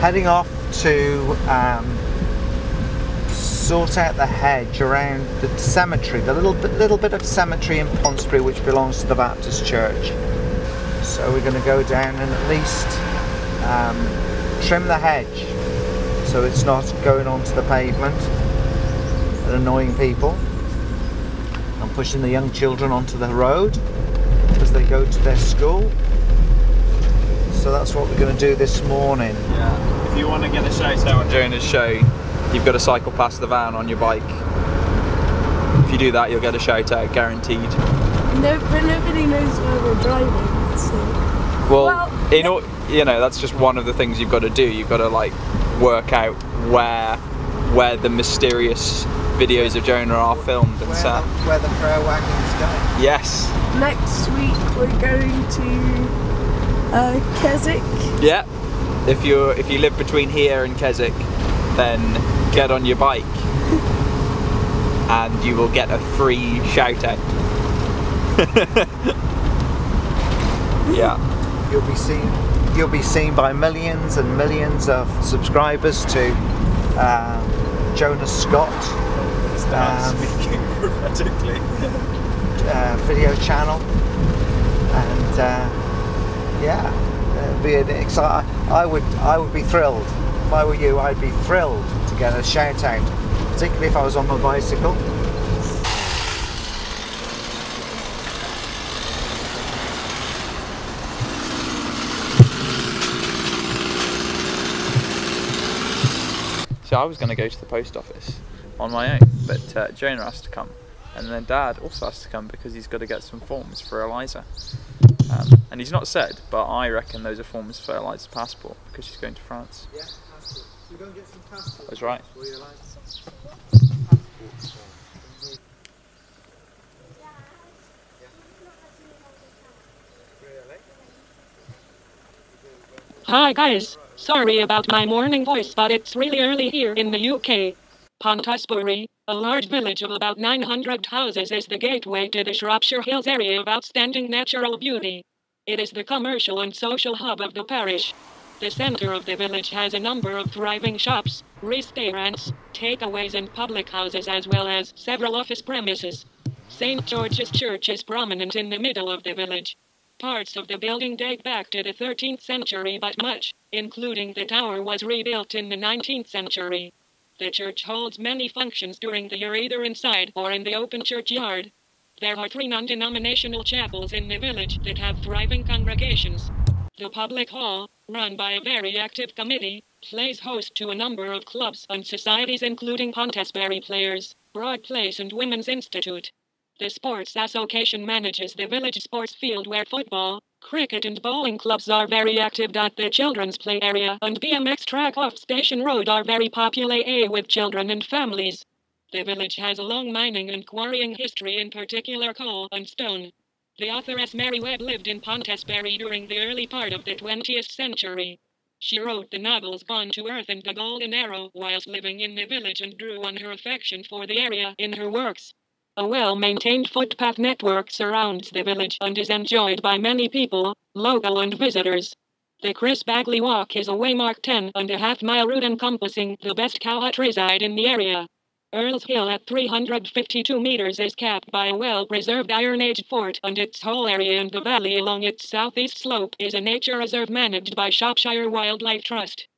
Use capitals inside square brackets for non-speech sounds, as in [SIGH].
heading off to um, sort out the hedge around the cemetery, the little bit, little bit of cemetery in Pontesbury which belongs to the Baptist Church. So we're going to go down and at least um, trim the hedge so it's not going onto the pavement and annoying people. I'm pushing the young children onto the road as they go to their school. So that's what we're going to do this morning. Yeah. If you want to get a shout out during the show, you've got to cycle past the van on your bike. If you do that, you'll get a shout out, guaranteed. No, but nobody knows where we're driving. So. Well, Well, in all, you know, that's just one of the things you've got to do. You've got to like work out where where the mysterious videos of Jonah are filmed and Where the, set. where the prayer wagon is going. Yes. Next week we're going to uh, Keswick. Yeah. If you if you live between here and Keswick, then get on your bike, [LAUGHS] and you will get a free shout out. [LAUGHS] yeah. You'll be seen. You'll be seen by millions and millions of subscribers to um, Jonas Scott Um, speaking prophetically. [LAUGHS] uh, video channel, and uh, yeah, it'd be an exciting. I would I would be thrilled. If I were you, I'd be thrilled to get a shout out, particularly if I was on my bicycle. So I was going to go to the post office on my own, but uh, Jonah has to come, and then Dad also has to come because he's got to get some forms for Eliza. Um, and he's not said, but I reckon those are forms for Eliza's passport because she's going to France. Yeah, passport. We're going to get some passports. That's right. for you, Eliza. Hi guys, sorry about my morning voice, but it's really early here in the UK. Pontesbury, a large village of about 900 houses, is the gateway to the Shropshire Hills area of outstanding natural beauty. It is the commercial and social hub of the parish. The center of the village has a number of thriving shops, restaurants, takeaways, and public houses, as well as several office premises. St. George's Church is prominent in the middle of the village. Parts of the building date back to the 13th century, but much, including the tower, was rebuilt in the 19th century. The church holds many functions during the year either inside or in the open churchyard. There are three non denominational chapels in the village that have thriving congregations. The public hall, run by a very active committee, plays host to a number of clubs and societies, including Pontesbury Players, Broad Place, and Women's Institute. The Sports Association manages the village sports field where football, cricket, and bowling clubs are very active. The children's play area and BMX track off Station Road are very popular with children and families. The village has a long mining and quarrying history, in particular coal and stone. The authoress Mary Webb lived in Pontesbury during the early part of the 20th century. She wrote the novels Gone to Earth and The Golden Arrow whilst living in the village and drew on her affection for the area in her works. A well-maintained footpath network surrounds the village and is enjoyed by many people, local and visitors. The Chris Bagley Walk is a waymarked 10 and a half mile route encompassing the best cowhut reside in the area. Earl's Hill at 352 meters is capped by a well-preserved Iron Age fort and its whole area and the valley along its southeast slope is a nature reserve managed by Shropshire Wildlife Trust.